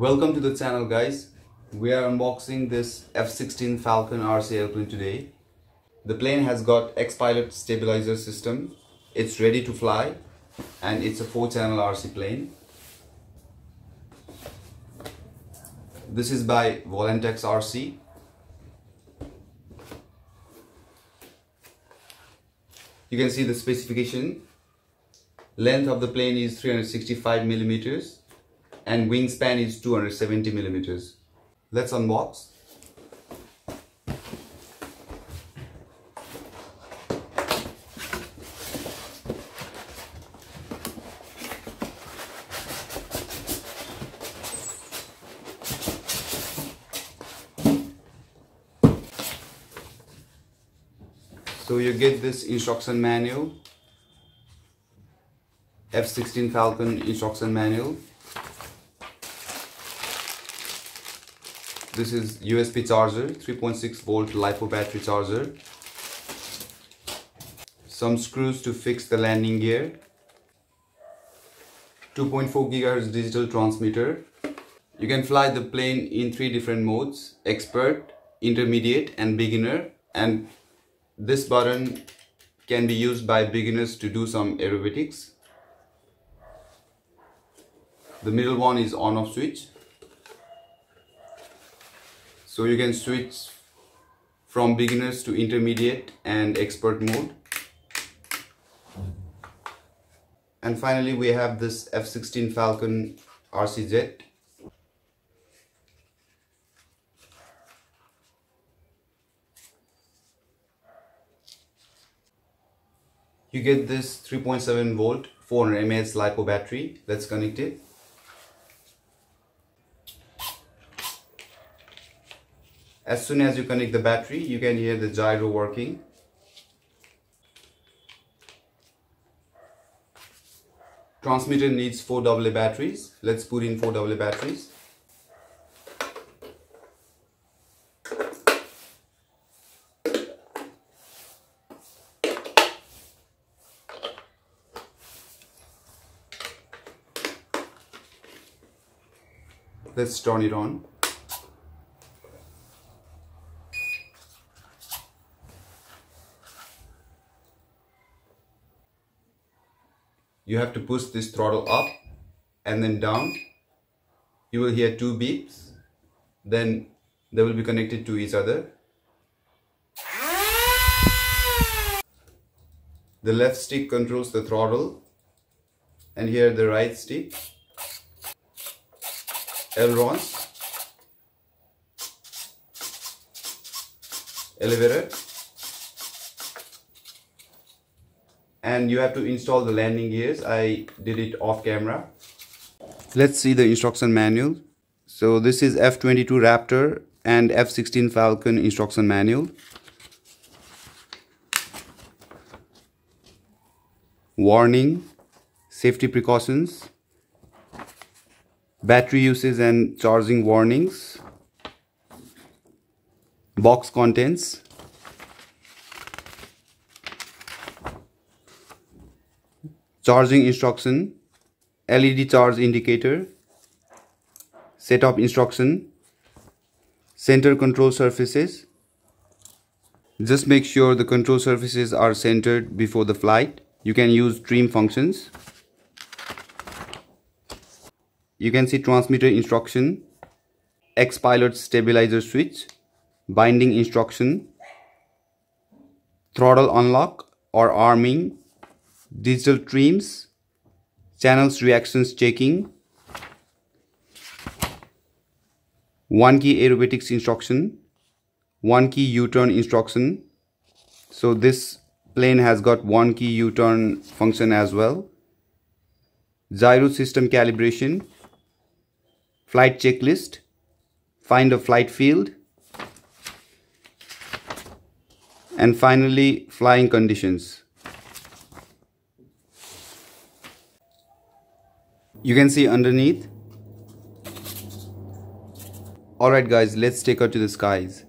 Welcome to the channel guys. We are unboxing this F-16 Falcon RC airplane today. The plane has got X-Pilot stabilizer system. It's ready to fly and it's a 4-channel RC plane. This is by Volantex RC. You can see the specification. Length of the plane is 365 millimeters and wingspan is 270 millimeters. Let's unbox. So you get this instruction manual, F-16 Falcon instruction manual. This is USB charger, 3.6 volt LiPo battery charger. Some screws to fix the landing gear. 2.4 gigahertz digital transmitter. You can fly the plane in three different modes, expert, intermediate and beginner and this button can be used by beginners to do some aerobatics. The middle one is on off switch. So you can switch from beginners to intermediate and expert mode. And finally we have this F-16 Falcon RC jet you get this 3.7 volt 400 mAh LiPo battery let's connect it as soon as you connect the battery you can hear the gyro working. Transmitter needs 4 AA batteries. Let's put in 4 AA batteries. Let's turn it on you have to push this throttle up and then down. You will hear two beeps. Then they will be connected to each other. The left stick controls the throttle. And here the right stick. Ailerons, elevator and you have to install the landing gears. I did it off camera. Let's see the instruction manual. So this is F22 Raptor and F16 Falcon instruction manual. Warning safety precautions battery uses and charging warnings box contents charging instruction LED charge indicator setup instruction center control surfaces. Just make sure the control surfaces are centered before the flight. You can use trim functions. You can see transmitter instruction, X-Pilot stabilizer switch, binding instruction, throttle unlock or arming, digital trims, channels reactions checking, one key aerobatics instruction, one key U-turn instruction. So this plane has got one key U-turn function as well. Gyro system calibration, flight checklist, find a flight field, and finally flying conditions. You can see underneath. Alright guys, let's take her to the skies.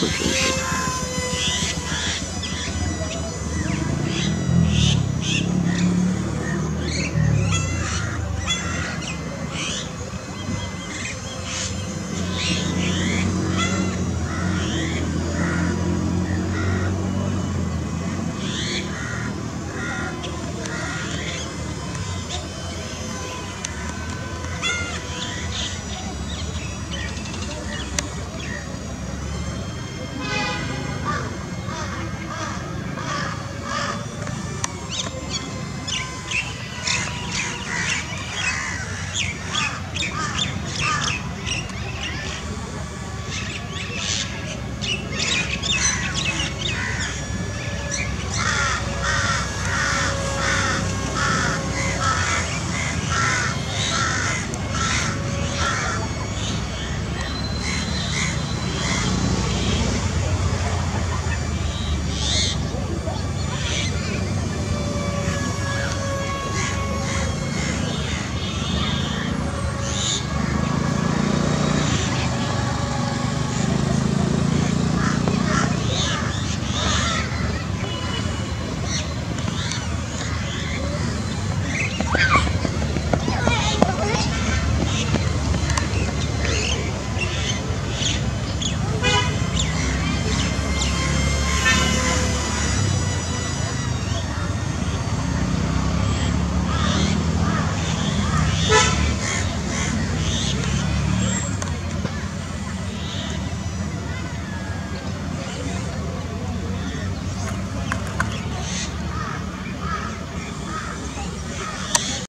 Quotation.